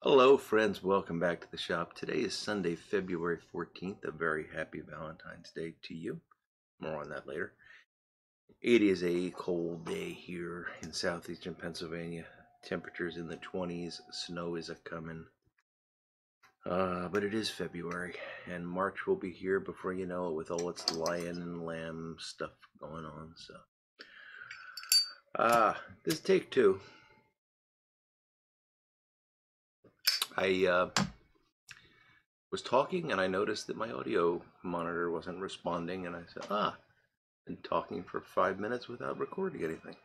Hello, friends. Welcome back to the shop. Today is Sunday, February 14th. A very happy Valentine's Day to you. More on that later. It is a cold day here in southeastern Pennsylvania. Temperatures in the 20s. Snow is a coming. Uh, but it is February, and March will be here before you know it with all its lion and lamb stuff going on. So, ah, uh, this take two. I uh, was talking and I noticed that my audio monitor wasn't responding, and I said, ah, been talking for five minutes without recording anything.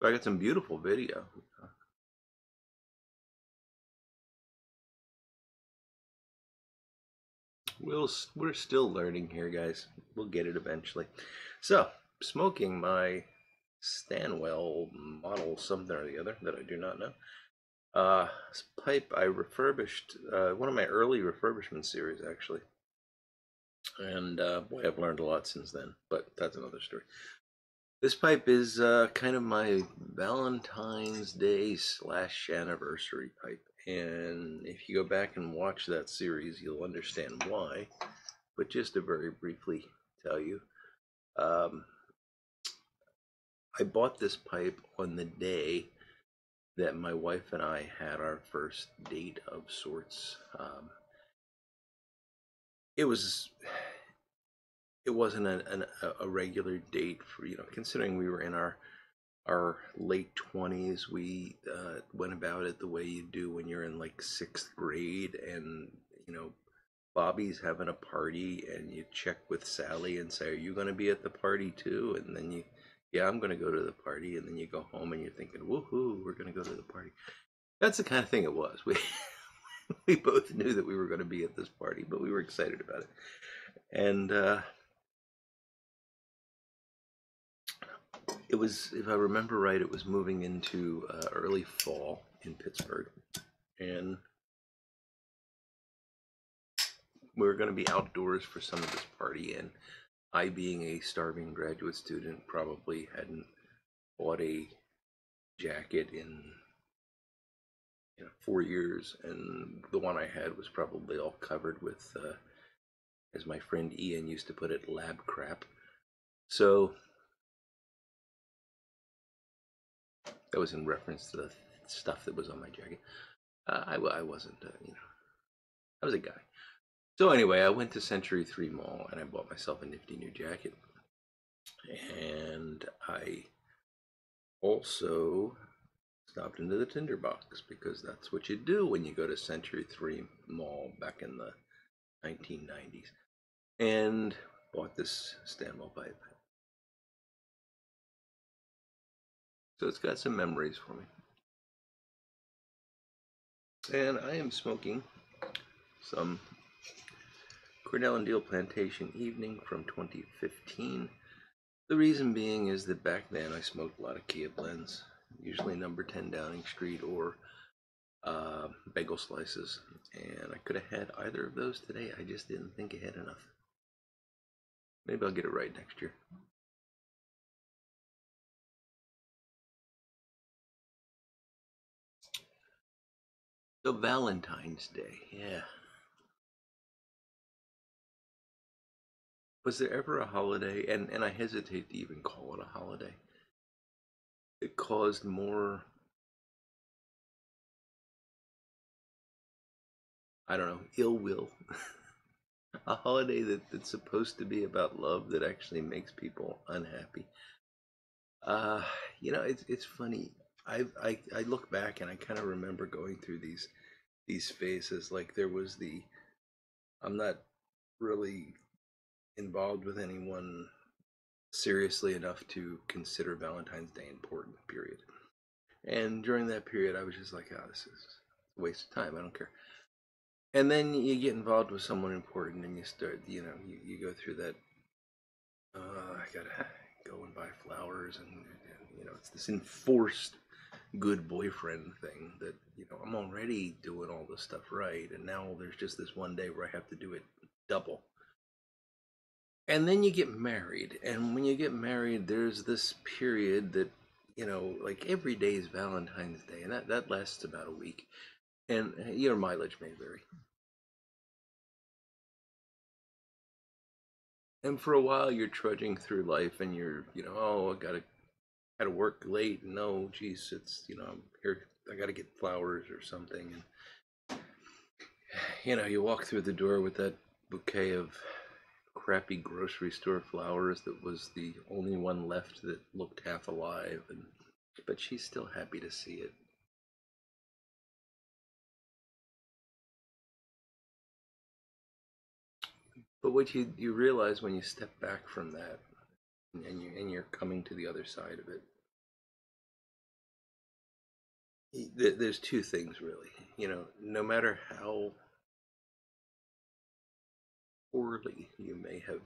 But I got some beautiful video. We'll, we're still learning here, guys. We'll get it eventually. So, smoking my Stanwell model something or the other that I do not know. Uh, this pipe I refurbished, uh, one of my early refurbishment series actually. And uh, boy, I've learned a lot since then, but that's another story. This pipe is uh, kind of my Valentine's Day slash anniversary pipe. And if you go back and watch that series, you'll understand why. But just to very briefly tell you, um, I bought this pipe on the day that my wife and I had our first date of sorts. Um, it was it wasn't an, a regular date for you know considering we were in our our late 20s we uh, went about it the way you do when you're in like sixth grade and you know bobby's having a party and you check with sally and say are you going to be at the party too and then you yeah, I'm going to go to the party. And then you go home and you're thinking, woohoo, we're going to go to the party. That's the kind of thing it was. We, we both knew that we were going to be at this party, but we were excited about it. And uh, it was, if I remember right, it was moving into uh, early fall in Pittsburgh. And we were going to be outdoors for some of this party. And I, being a starving graduate student, probably hadn't bought a jacket in you know, four years, and the one I had was probably all covered with, uh, as my friend Ian used to put it, lab crap. So that was in reference to the stuff that was on my jacket. Uh, I, I wasn't, uh, you know, I was a guy. So anyway, I went to Century 3 Mall and I bought myself a nifty new jacket. And I also stopped into the tinderbox because that's what you do when you go to Century 3 Mall back in the 1990s. And bought this Stanwell pipe. So it's got some memories for me. And I am smoking some Cornell and Diehl Plantation Evening from 2015. The reason being is that back then I smoked a lot of Kia blends, usually number 10 Downing Street or uh, Bengal slices, and I could have had either of those today. I just didn't think ahead enough. Maybe I'll get it right next year. So Valentine's Day, yeah. Was there ever a holiday, and, and I hesitate to even call it a holiday, it caused more, I don't know, ill will? a holiday that, that's supposed to be about love that actually makes people unhappy. Uh, you know, it's it's funny. I I I look back and I kind of remember going through these these phases. Like there was the, I'm not really involved with anyone seriously enough to consider Valentine's Day important, period. And during that period, I was just like, oh, this is a waste of time. I don't care. And then you get involved with someone important and you start, you know, you, you go through that, uh, I gotta go and buy flowers and, and, you know, it's this enforced good boyfriend thing that, you know, I'm already doing all this stuff right. And now there's just this one day where I have to do it double and then you get married and when you get married there's this period that you know, like every day is Valentine's Day, and that, that lasts about a week. And uh, your mileage may vary. And for a while, you're trudging through life, and you're, you know, oh, I gotta, gotta work late. No, geez, it's, you know, I'm here. I gotta get flowers or something, and you know, you walk through the door with that bouquet of crappy grocery store flowers that was the only one left that looked half alive, and but she's still happy to see it. But what you you realize when you step back from that, and you and you're coming to the other side of it, there's two things really. You know, no matter how poorly you may have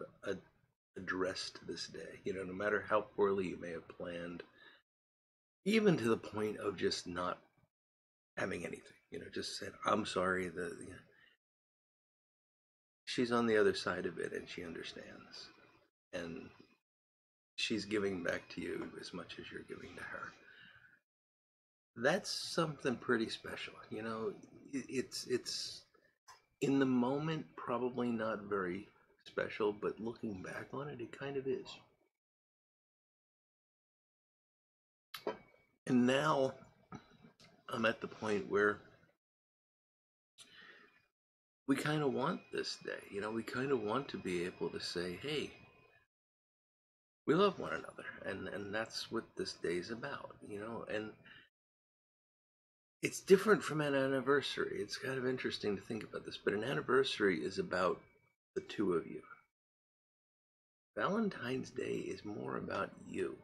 addressed this day, you know, no matter how poorly you may have planned, even to the point of just not having anything, you know, just said, I'm sorry, that you know, she's on the other side of it and she understands. And she's giving back to you as much as you're giving to her. That's something pretty special, you know. It's it's in the moment probably not very special, but looking back on it, it kind of is. And now I'm at the point where we kind of want this day. You know, we kind of want to be able to say, hey, we love one another. And, and that's what this day is about, you know, and it's different from an anniversary. It's kind of interesting to think about this, but an anniversary is about the two of you. Valentine's Day is more about you.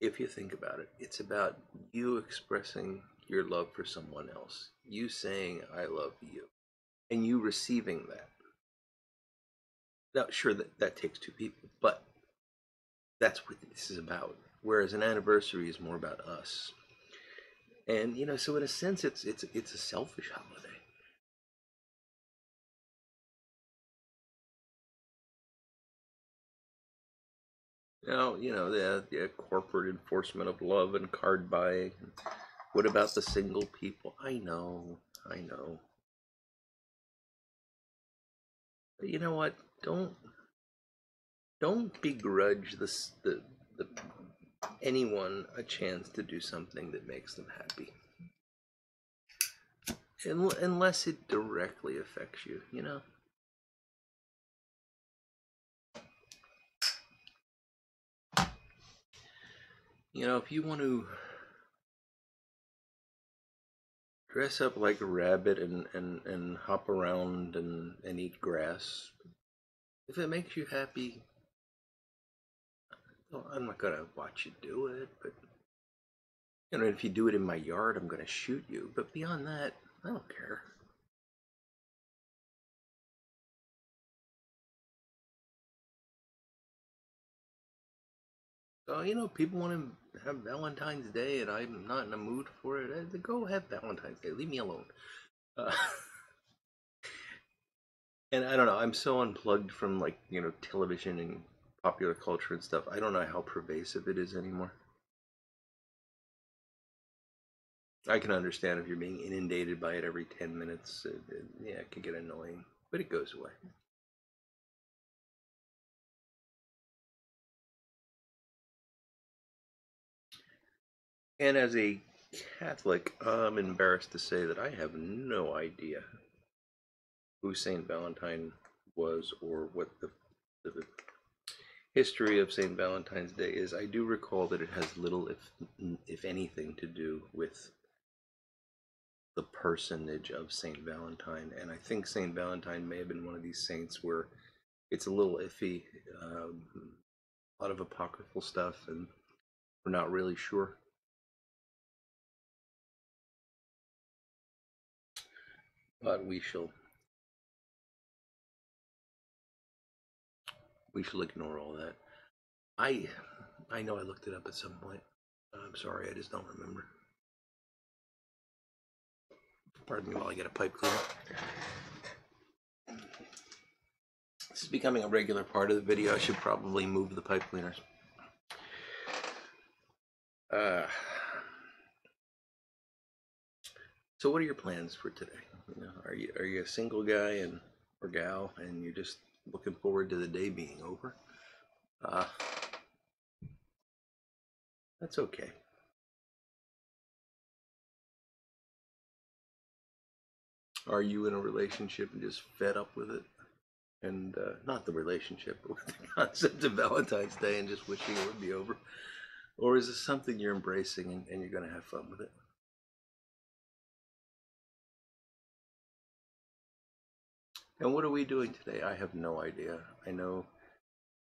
If you think about it, it's about you expressing your love for someone else, you saying, I love you, and you receiving that. Now, sure, that, that takes two people, but that's what this is about. Whereas an anniversary is more about us and you know so in a sense it's it's it's a selfish holiday Now, you know, the, the corporate enforcement of love and card buying. What about the single people? I know, I know. But you know what? Don't don't begrudge this the the anyone a chance to do something that makes them happy. Unless it directly affects you, you know? You know, if you want to dress up like a rabbit and, and, and hop around and, and eat grass, if it makes you happy, well, I'm not gonna watch you do it, but you know, if you do it in my yard, I'm gonna shoot you. But beyond that, I don't care. So you know, people want to have Valentine's Day, and I'm not in the mood for it. I, go have Valentine's Day. Leave me alone. Uh, and I don't know. I'm so unplugged from like you know television and popular culture and stuff. I don't know how pervasive it is anymore. I can understand if you're being inundated by it every 10 minutes. It, it, yeah, it can get annoying, but it goes away. And as a Catholic, I'm embarrassed to say that I have no idea who Saint Valentine was or what the, the history of St. Valentine's Day is I do recall that it has little, if, if anything, to do with the personage of St. Valentine. And I think St. Valentine may have been one of these saints where it's a little iffy, um, a lot of apocryphal stuff, and we're not really sure. But we shall we shall ignore all that. I I know I looked it up at some point. I'm sorry, I just don't remember. Pardon me while I get a pipe cleaner. This is becoming a regular part of the video. I should probably move the pipe cleaners. Uh, so, what are your plans for today? You know, are you are you a single guy and or gal, and you're just looking forward to the day being over? Uh, that's okay. Are you in a relationship and just fed up with it? And uh, not the relationship, but with the concept of Valentine's Day and just wishing it would be over? Or is this something you're embracing and, and you're going to have fun with it? And what are we doing today? I have no idea. I know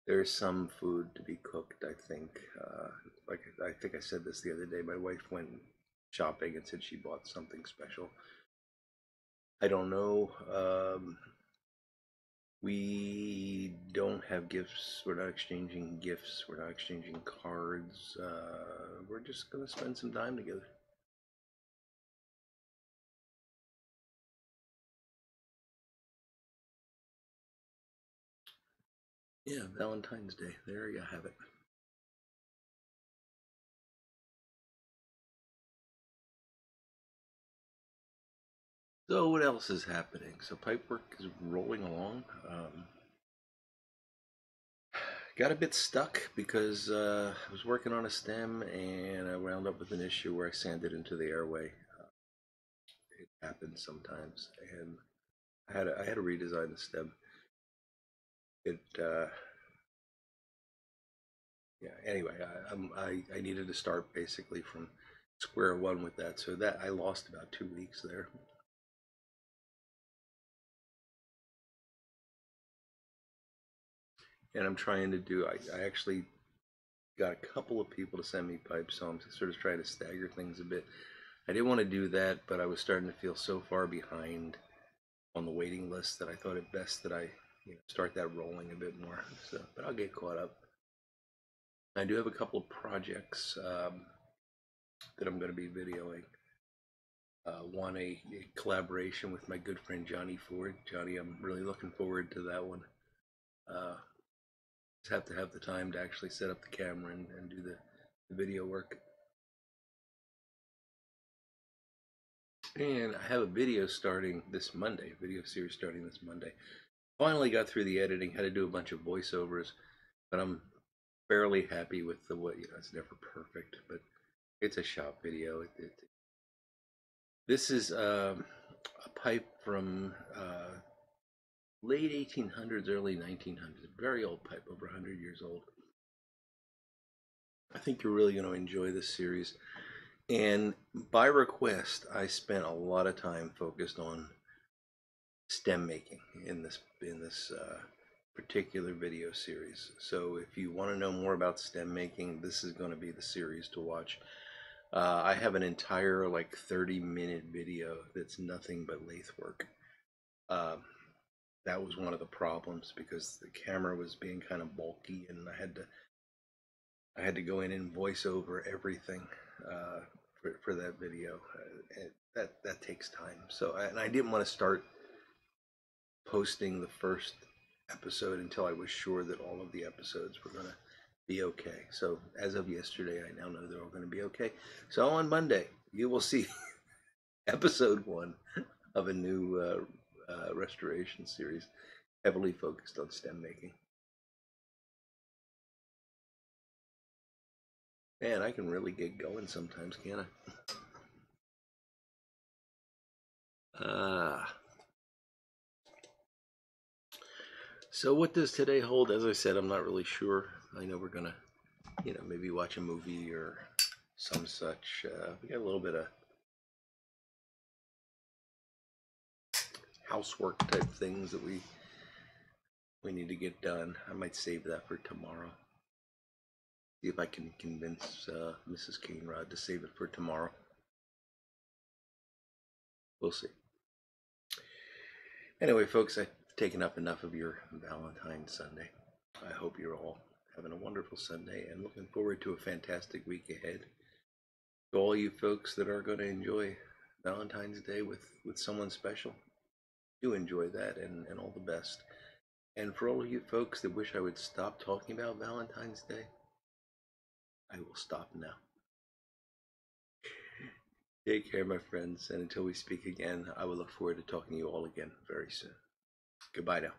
there's some food to be cooked, I think. Uh, like I think I said this the other day. My wife went shopping and said she bought something special. I don't know. Um, we don't have gifts. We're not exchanging gifts. We're not exchanging cards. Uh, we're just going to spend some time together. Yeah, Valentine's Day. There you have it. So what else is happening? So pipework is rolling along. Um, got a bit stuck because uh, I was working on a stem and I wound up with an issue where I sanded into the airway. Uh, it happens sometimes, and I had to, I had to redesign the stem. It uh, yeah. Anyway, I, I'm, I I needed to start basically from square one with that, so that I lost about two weeks there. and I'm trying to do. I, I actually got a couple of people to send me pipes, so I'm sort of trying to stagger things a bit. I didn't want to do that, but I was starting to feel so far behind on the waiting list that I thought it best that I you know, start that rolling a bit more. So, but I'll get caught up. I do have a couple of projects um, that I'm going to be videoing. Uh, one a, a, collaboration with my good friend Johnny Ford. Johnny, I'm really looking forward to that one. Uh, just have to have the time to actually set up the camera and, and do the, the video work. And I have a video starting this Monday, video series starting this Monday. Finally got through the editing, had to do a bunch of voiceovers, but I'm fairly happy with the way, you know, it's never perfect, but it's a shop video. It, it, this is um, a pipe from uh, late 1800s, early 1900s. Very old pipe, over 100 years old. I think you're really going to enjoy this series. And by request, I spent a lot of time focused on stem making in this in this uh, particular video series. So if you want to know more about stem making, this is going to be the series to watch. Uh, I have an entire like 30 minute video that's nothing but lathe work. Um, that was one of the problems because the camera was being kind of bulky and I had to I had to go in and voice over everything uh, for, for that video. Uh, that that takes time. So and I didn't want to start posting the first episode until I was sure that all of the episodes were going to be okay. So as of yesterday, I now know they're all going to be okay. So on Monday, you will see episode one of a new uh, uh, restoration series, heavily focused on stem making. Man, I can really get going sometimes, can I? Ah. Uh, so what does today hold? As I said, I'm not really sure. I know we're gonna, you know, maybe watch a movie or some such. Uh, we got a little bit of housework type things that we we need to get done. I might save that for tomorrow. See if I can convince uh, Mrs. CaneRod to save it for tomorrow. We'll see. Anyway, folks, I've taken up enough of your Valentine's Sunday. I hope you're all having a wonderful Sunday and looking forward to a fantastic week ahead. To all you folks that are going to enjoy Valentine's Day with, with someone special, do enjoy that and, and all the best. And for all of you folks that wish I would stop talking about Valentine's Day, I will stop now. Take care, my friends, and until we speak again, I will look forward to talking to you all again very soon. Goodbye now.